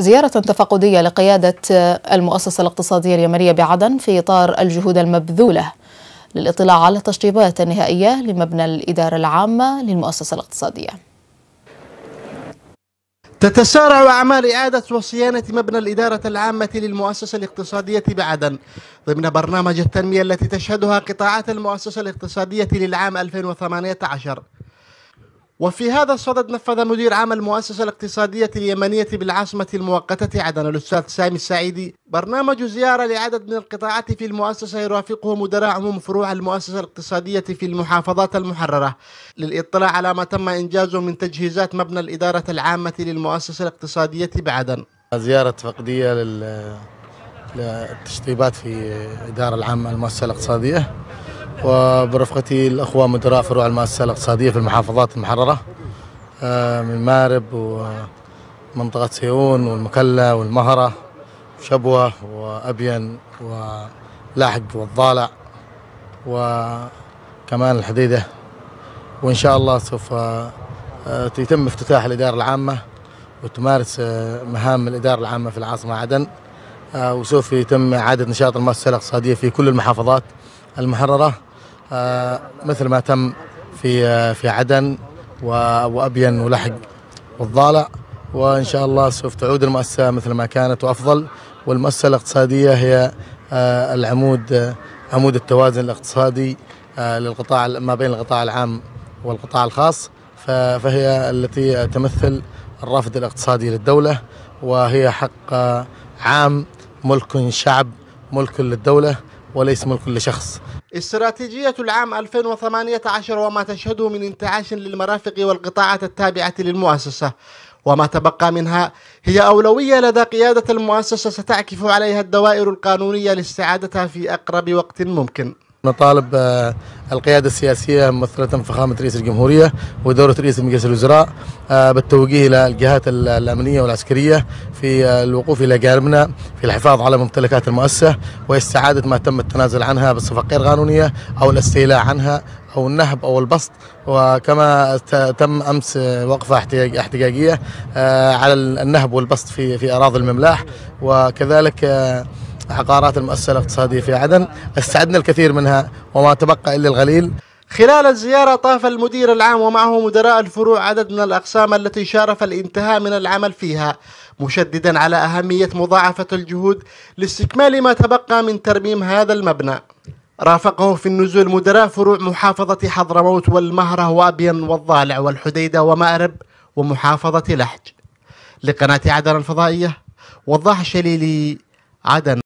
زيارة تفقدية لقيادة المؤسسة الاقتصادية اليمنية بعدن في إطار الجهود المبذولة للاطلاع على التشطيبات النهائية لمبنى الإدارة العامة للمؤسسة الاقتصادية. تتسارع أعمال إعادة وصيانة مبنى الإدارة العامة للمؤسسة الاقتصادية بعدن ضمن برنامج التنمية التي تشهدها قطاعات المؤسسة الاقتصادية للعام 2018 وفي هذا الصدد نفذ مدير عام المؤسسة الاقتصادية اليمنية بالعاصمة المؤقتة عدن الأستاذ سامي السعيدي. برنامج زيارة لعدد من القطاعات في المؤسسة يرافقه مدراء عموم فروع المؤسسة الاقتصادية في المحافظات المحررة. للإطلاع على ما تم إنجازه من تجهيزات مبنى الإدارة العامة للمؤسسة الاقتصادية بعدن زيارة فقدية للتشطيبات في الإدارة العامة المؤسسة الاقتصادية. وبرفقتي الأخوة مدراء فروع المؤسسة الاقتصادية في المحافظات المحررة آه، من مارب ومنطقة سيون والمكلا والمهرة وشبوة وأبين ولاحق والضالع وكمان الحديدة. وإن شاء الله سوف آه، يتم افتتاح الإدارة العامة وتمارس آه، مهام الإدارة العامة في العاصمة عدن وسوف يتم إعادة نشاط المؤسسة الاقتصادية في كل المحافظات. المحررة آه، مثل ما تم في آه، في عدن وأبين ولحق والضالع وإن شاء الله سوف تعود المؤسسة مثل ما كانت وأفضل. والمؤسسة الاقتصادية هي آه، العمود عمود التوازن الاقتصادي للقطاع ما بين القطاع العام والقطاع الخاص. فهي التي تمثل الرافد الاقتصادي للدولة. وهي حق عام ملك الشعب ملك للدولة وليس ملك لشخص. استراتيجية العام 2018 وما تشهده من انتعاش للمرافق والقطاعات التابعة للمؤسسة وما تبقى منها هي أولوية لدى قيادة المؤسسة ستعكف عليها الدوائر القانونية لاستعادتها في أقرب وقت ممكن. نطالب آه، القيادة السياسية ممثلة فخامة رئيس الجمهورية ودورة رئيس مجلس الوزراء آه، بالتوجيه إلى الجهات الأمنية والعسكرية في آه، الوقوف إلى جانبنا في الحفاظ على ممتلكات المؤسسة واستعادة ما تم التنازل عنها بصفة غير قانونية أو الاستيلاء عنها أو النهب أو البسط. وكما تم أمس وقفة احتجاجية على النهب والبسط في في أراضي المملاح. وكذلك عقارات المؤسسة الاقتصادية في عدن. استعدنا الكثير منها وما تبقى إلا القليل خلال الزيارة طاف المدير العام ومعه مدراء الفروع عدد من الأقسام التي شارف الانتهاء من العمل فيها. مشددا على أهمية مضاعفة الجهود لاستكمال ما تبقى من ترميم هذا المبنى. رافقه في النزول مدراء فروع محافظة حضرموت والمهرة وأبين والضالع والحديدة ومأرب ومحافظة لحج. لقناة عدن الفضائية وضاح شليلي عدن.